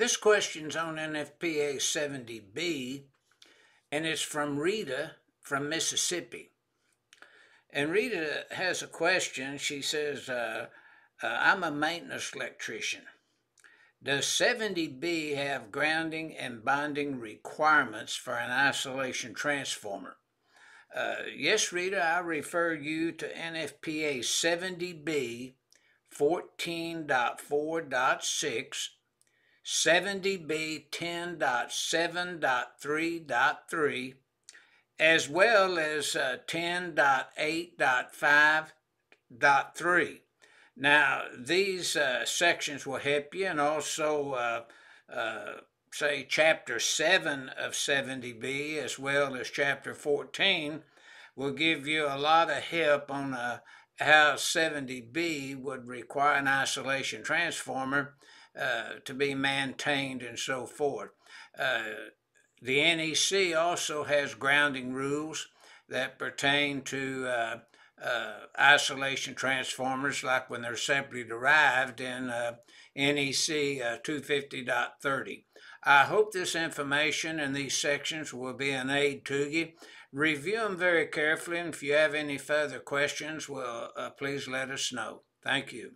This question's on NFPA 70B, and it's from Rita from Mississippi. And Rita has a question. She says, uh, uh, I'm a maintenance electrician. Does 70B have grounding and bonding requirements for an isolation transformer? Uh, yes, Rita, I refer you to NFPA 70B 14.4.6, 70B 10.7.3.3, as well as uh, 10.8.5.3. Now, these uh, sections will help you, and also, uh, uh, say, Chapter 7 of 70B, as well as Chapter 14, will give you a lot of help on uh, how 70B would require an isolation transformer to be maintained and so forth. Uh, the NEC also has grounding rules that pertain to uh, isolation transformers like when they're simply derived in uh, NEC uh, 250.30. I hope this information and these sections will be an aid to you. Review them very carefully, and if you have any further questions, well, uh, please let us know. Thank you.